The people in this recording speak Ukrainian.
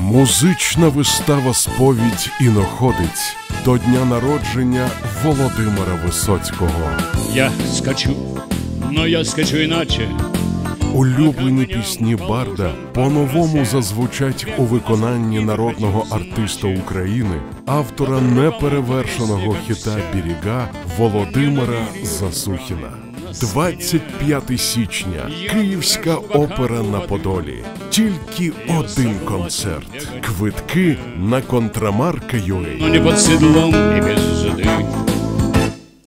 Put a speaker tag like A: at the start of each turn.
A: Музична вистава Сповідь іноходець до дня народження Володимира Висоцького.
B: Я скачу, но я скачу іначе.
A: Улюблені пісні Барда по-новому зазвучать у виконанні народного артиста України, автора неперевершеного хіта Біріга Володимира Засухіна. 25 січня Київська опера на Подолі. Тільки один концерт. Квитки на контрамарка.ua.
B: Но